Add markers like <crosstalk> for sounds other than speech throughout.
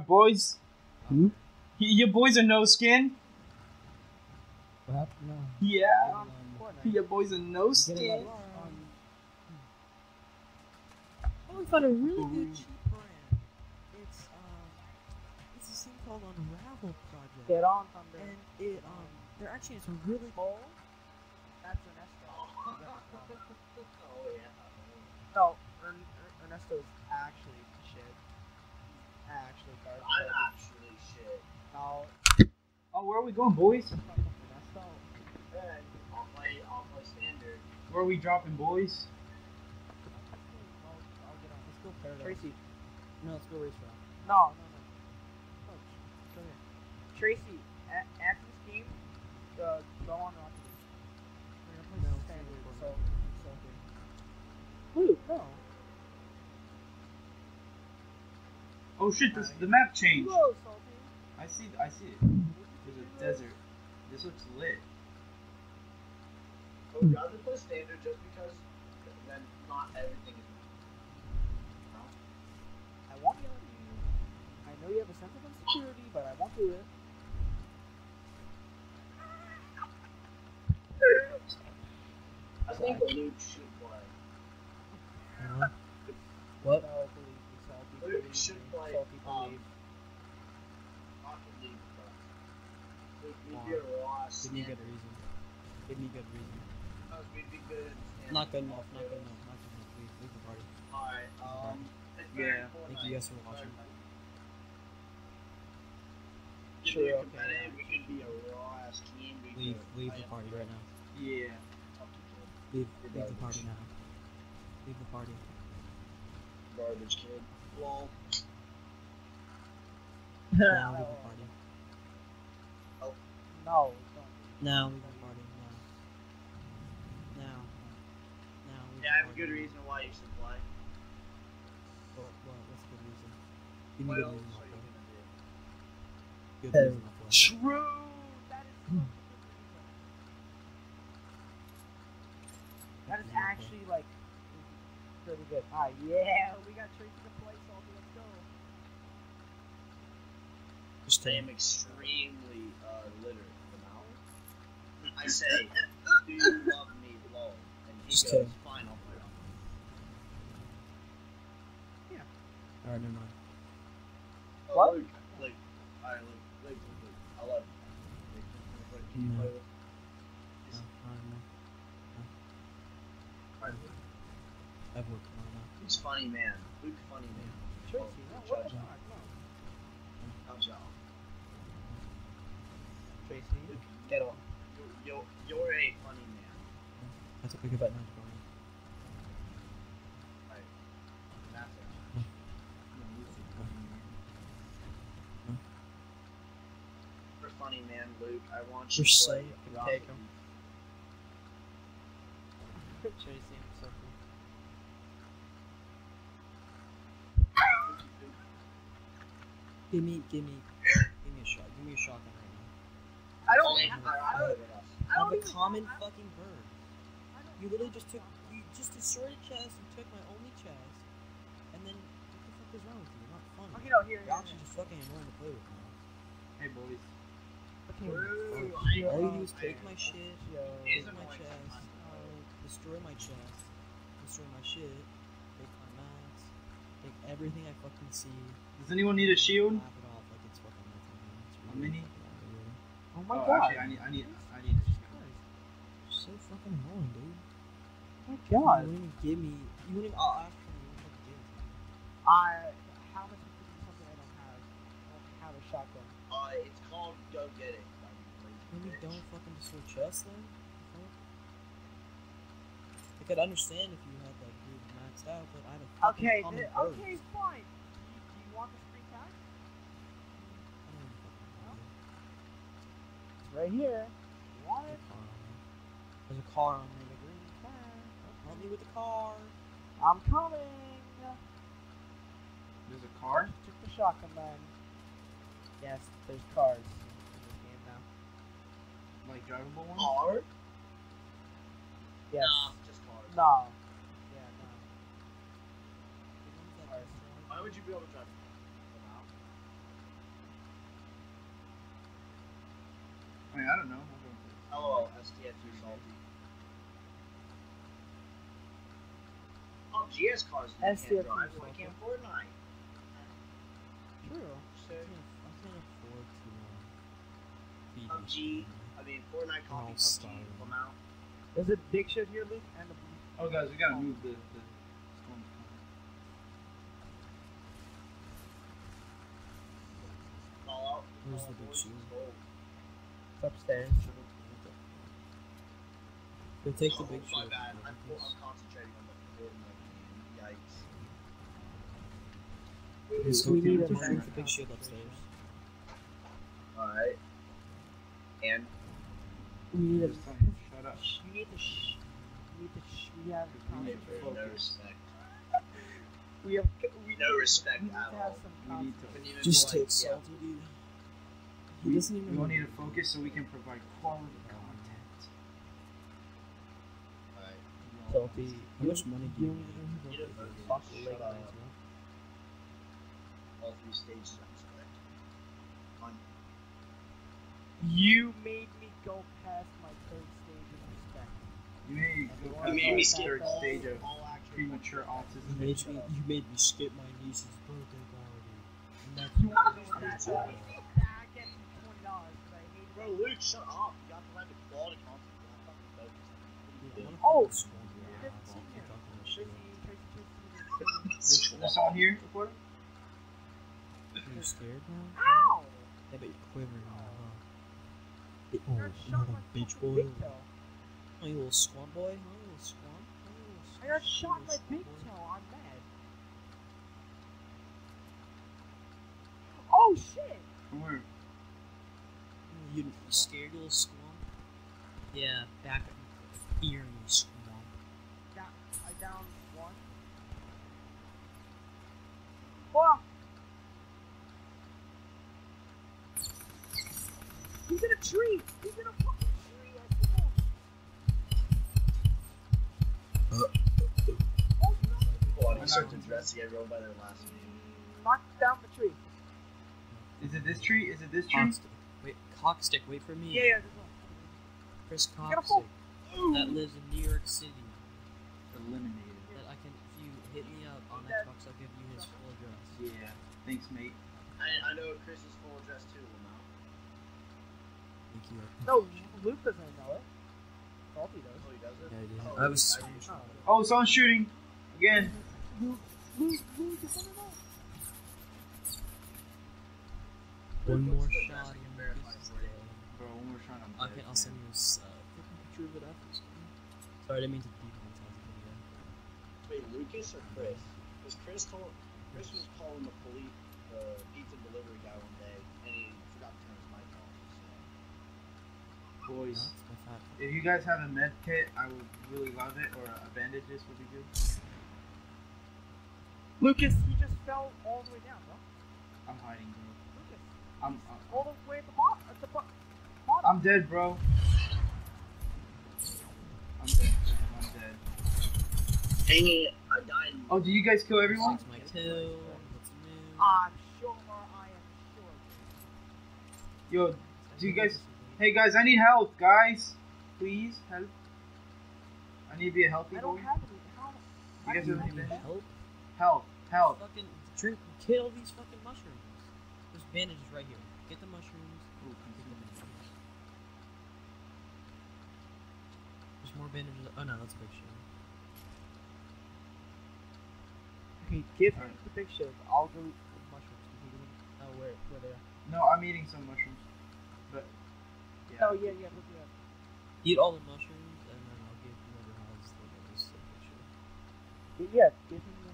right, boys. Hmm? Y- Your boys are no skin. What happened? No. Yeah. Your boys are no skin. Oh, we found a really Ooh. good cheap brand. It's um, it's this thing called Unravel Project, Get on, Thunder. and it um, they're actually it's a really Bull. That's Ernesto. <laughs> <laughs> Oh yeah. No, Ern- Er- Ernesto's actually shit. Actually. I'm actually shit. No, Oh, where are we going, boys? Ernesto. Then I'll play. I'll play standard. Where are we dropping, boys? I'll, I'll get on. Let's go paradise. Tracy. No, let's go race route. No, no, no. Coach, come here. Tracy, a- after this game, uh, go on Rocket League. We're gonna play No, so, so good. Who? No. Oh shit! This, the map changed. I see. I see it. There's a desert. This looks lit. I would rather play standard just because then not everything is. No? I won't yell at you. I know you have a sense of insecurity, but I won't do it. I think Luke should play. Uh-huh. What? No, believe me, Salty. Luke Me, play. Salty, Um. Rocket League, but we'd be a Give me good reason. Give me good reason. Because we'd be good. Not good enough. Not good enough. Not good enough. Leave, leave the party. Alright, um. Yeah. Thank you guys for watching. Sure, we okay. we could be a raw ass team. Leave, leave the party right now. Yeah. Leave, leave the party now. Leave the party. Garbage kid. Lol. Now leave the party. No, don't. Now leave the party. Now. Now. Now. leave Yeah, I have a good reason why you should play. What, what, what's a good reason? Give me What good reason. Good reason. True! That is. That is actually, like, pretty good. Ah, yeah, we got Tracy to play, Salty, let's go. Just I am extremely uh, literate now. I say, do you love me, lol? And he Just goes, kidding. fine, I'll play on. Alright, never mind. Oh, What? Luke, Luke, alright, Luke, Luke, Luke, Luke, I love you. Luke, Luke, can you No. play with? No, alright, no. Alright, Luke. I've worked on it now. Funny man. Luke, funny man. Tracy, no, what the Judge. fuck, no. How's y'all? Tracy, get on. you're, you're, a funny man. That's a big bet now, Jordan. Right. That's it. Hmm. You're a funny man, Luke. I want You're to so play fucking Rocket take 'em. Tracy, I'm so cool. Give me, give me, give me a shot. Give me a shotgun now. I don't, Only- I, I don't, I I'm don't a even, common I, fucking bird. You literally just took, you just destroyed a chest and took my only chest, and then what the fuck is wrong with you? You're not fun. Okay, no, here, You're here, actually just fucking annoying to play with now. Hey, boys. Okay, Ooh, Yeah. All you do is take my shit, Yo. Take my annoying chest, uh, destroy my chest, destroy my shit, take my mats, take everything I fucking see, Does anyone need a shield? laugh it off like it's fucking nothing. It's How really many? fucking aggravating. Oh my oh, god. actually, I need. I need. I need. Jesus Christ. You're so fucking annoying, dude. Oh my You wouldn't even give me. You wouldn't even. I'll ask for you. You wouldn't fucking give me. I, how much is something I don't have? I don't have a shotgun. Uh, it's called Go Get It. by the. Maybe don't fucking destroy chests then. The? I could understand if you had like dude maxed out, but I had a fucking Okay, common th- okay, fine. Do you, do you want the screen tag? I don't even fucking know. dude. It's right here. You want There's it? a car on me. There's a car on me. The green tag. Help me with the car. I'm coming. There's a car. Took the shotgun then. Yes, there's cars in this game now. Like drivable one. Car? Yes. Nah, just cars. No. Yeah, no. Why would you be able to drive them out? Don't know. I'll go first. LOL, STF too salty. Oh, GS cars that STF can't drive. too Why salty. can't Fortnite? I True. can't, I can't afford to um, feed PUBG. this I mean, Fortnite All copy PUBG style. come out. There's a big shit here, Luke, and the Oh, guys, we gotta move the the storm. Fallout. Where's the big Boys shoe? is gold. it's upstairs. They take the Oh, big my shit. bad. I'm, I'm concentrating on the Fortnite game. Yikes. Just We need through a the- big shit upstairs. Alright. And We need a. Just Shut up. We need to shh. We need to shh. We have <laughs> We need to no focus. respect. We have. We No respect we at all. We need to. Just take yeah. salty, dude. He We, doesn't even we all need to focus so we can provide quality content. Alright. Salty. How much money do you You You even don't fuck Shut late up. man. All three stages of respect. Fun. You made me go past my third stage of respect. You made, go You past made me the skip third stage of all actual premature You autism. made me, you made me skip my niece's birthday party. And that's You want to do why that? I'm I sad. get you twenty dollars, but I hate Bro, Luke, shut up. You got to find the quality content. You got fucking focus. Yeah, Oh! fucking smoke your Just ass. sit Keep here. talking that Tracy, shit. Tracy, Tracy, This, this on here, recorder? Are you scared now? Ow! Yeah, but you're quivering now, huh? Hey, I Oh, got you shot little bitch boy. big toe. Oh, you little squam boy? Huh, you little squam? Huh, I got shot in my big boy? toe. I'm mad. Oh shit! From where? You, you scared, you little squam? Yeah, back up. Fear you, squam. Down, I down one. Fuck! He's in a tree! He's in a fucking tree! Eskimo! Oh no! Quality starts addressing everyone by their last name. Knock down the tree. Is it this tree? Is it this tree? Cockstick. Wait, Cockstick, wait for me. Yeah, yeah, this. Chris gotta Cockstick. That lives in New York City. Eliminated. That I can, if you hit me up on That- Xbox, I'll give you his full address. Yeah. Thanks, mate. I, I know Chris's full address too, Lamau. Thank you. No, Luke doesn't know it. Salty does. Oh, he does it? Yeah, I did. Oh, I was. I- Oh. Oh, someone's shooting again. Luke, Luke, Luke doesn't know. One more What's the shot best we can and verify this is for you? dead. Bro, one more shot. I'm I dead, can, I'll send you this uh, freaking picture of it after this game. Sorry, I didn't mean to demonetize the video. Wait, Lucas or Chris? Because Chris told Chris was calling the police, the pizza delivery guy one day, and he forgot to turn his mic off. So. Boys, That's my fat. if you guys have a med kit, I would really love it, or uh, bandages would be good. Lucas, he just fell all the way down, bro. I'm hiding, bro. Lucas, I'm uh, all the way at the bottom. At the bo- bottom. I'm dead, bro. I'm dead. I'm dead. Dang it! I died. Oh, do you guys kill everyone? Six my two. I'm sure. I am sure. Yo, do you guys? Hey guys, I need help, guys. Please help. I need to be a healthy I boy. don't have any. How? You guys have any help? Help, help. Fucking drink, kill these fucking mushrooms. There's bandages right here. Get the mushrooms. Ooh, Get the consume. bandages. There's more bandages. Oh no, that's a big shit. Okay, give him Alright. the big shield. I'll go eat the mushrooms. Can you give me- Oh, where? Where they are? No, I'm eating some mushrooms, but yeah. Oh yeah, yeah. Look at that. Eat all the mushrooms, and then I'll give whoever has the most a picture. Yeah, give him the.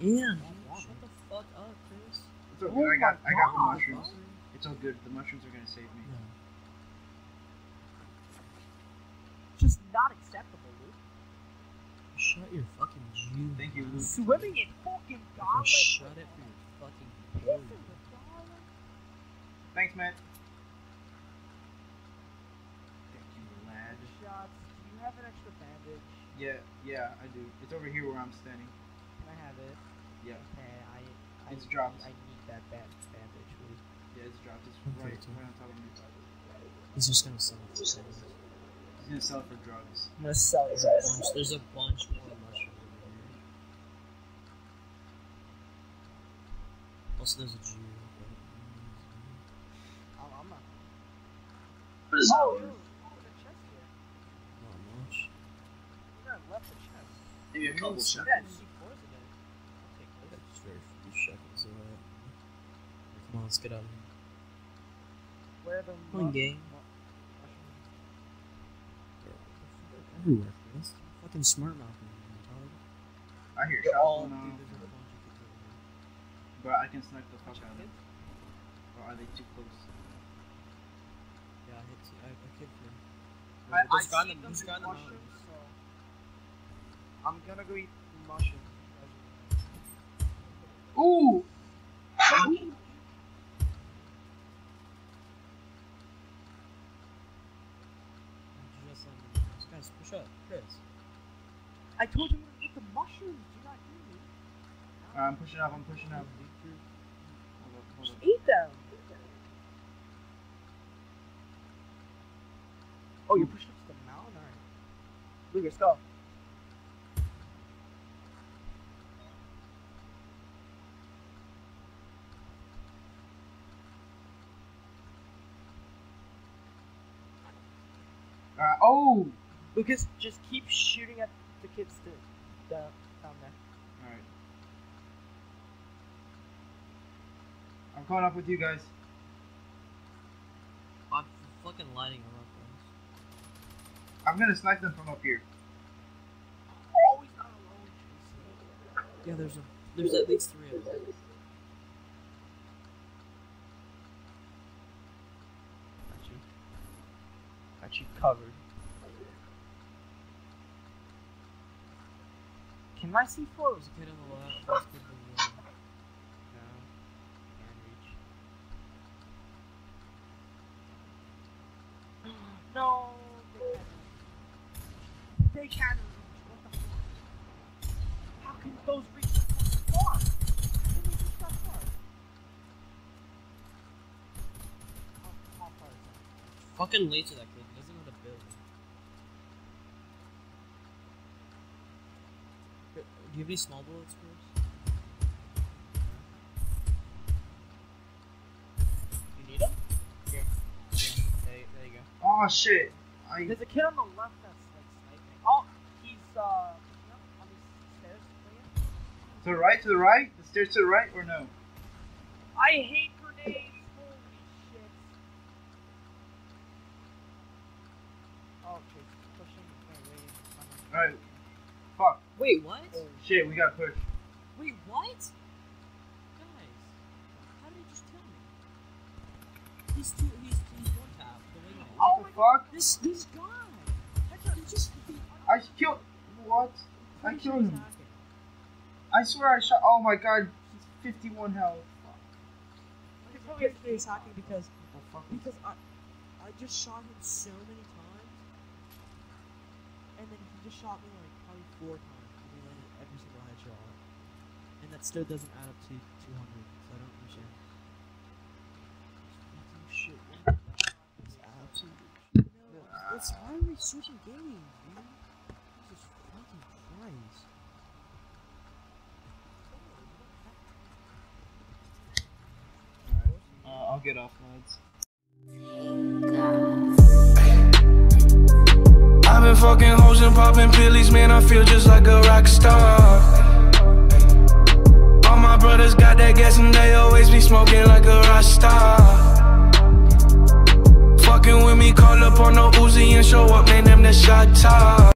Give him. Ian, shut the fuck up, Chris. It's all Oh. I got, I got the God. mushrooms. It's all good. The mushrooms are gonna save me. No. Just not acceptable, Luke. Shut your fucking Jew. Thank you, Luke. Swimming in fucking Okay, shut it for your fucking Piss period. in the goblet. Thanks, man. Thank you, lad. Shots. Do you have an extra bandage? Yeah, yeah, I do. It's over here where I'm standing. Can I have it? Yeah, Okay, I. I It's dropped. I need that band- bandage, please. Yeah, it's dropped. It's Okay, right, too. right on top of me. He's just gonna sell it for things. He's gonna sell it for drugs. I'm gonna sell There's his a bunch. There's a bunch more mushrooms over here. Also, there's a Jew. I'm, I'm not. What is Oh, that? a chest here. Not much. You got left a chest. Maybe a couple Yes. seconds. Yeah, C4's in there. I'll take Yeah, this. just very few shekels of that. Come on, let's get out of here. Where are the Come on, mu- gang. mu- mushrooms? Everywhere, Chris. Fucking smart mouth. man. I hear They're shots all. going Dude, on, uh, there's a bunch of kids over here. but I can snipe the fuck out of them. Or are they too close? Yeah, I hit. I, I killed him. I, I There's a guy in see the- them there's a eat guy in the mushrooms, mountains. so I'm gonna go eat mushrooms. Ooh! Did you just let me- Guys, Chris. I told you gonna eat the mushrooms. Do you not hear me? I'm pushing up, I'm pushing up. Hold up, hold up. eat them. Oh, you're pushing up to the mountain? Alright. Lucas, go. Uh, oh! Lucas, just keep shooting at the kids to, down, down there. Alright. I'm coming up with you guys. I'm fucking lighting her up, guys. I'm gonna snipe them from up here. Oh, he's not alone. Yeah, there's a. There's at least three of them. Got you. Got you covered. Can I see four? There's a kid on the left. There's a kid on the right. <laughs> No. Can't reach. no. They can't. They can't reach. What the fuck? How can those reach that fucking far? Can they reach that far? Oh, how, how far is that? Fucking late to that kid. He doesn't know how to build. Do you have any small bullets, Chris? You need them? Here. Yeah. There, there you go. Oh shit! I There's a kid on the left that's like sniping. Oh, he's uh you know, on these stairs playing. to the right, to the right, the stairs to the right, or no? I hate grenades. Holy shit. Oh, okay. Pushing my way. Alright. Fuck. Wait, what? Oh, Shit, we got pushed. Wait, what? Guys, how did he just tell me? He's two. He's he's one tap. The way he- Oh what the fuck? This this guy. He just. He, I killed. What? I killed him. I swear I shot. Oh my god, he's 51 health. Because he's hacking because Oh, fuck. because I I just shot him so many times, and then he just shot me like probably four times, and that still doesn't add up to 200. So I don't understand. Shit. It's absolute shit. No, it's why are we switching games, dude? Jesus fucking Christ. Uh, I'll get off mods. I've been fucking hoes and popping pillies, man. I feel just like a rock star. Brothers got that gas and they always be smoking like a rock star. Fucking with me, call up on the Uzi and show up, man. Them the shot top.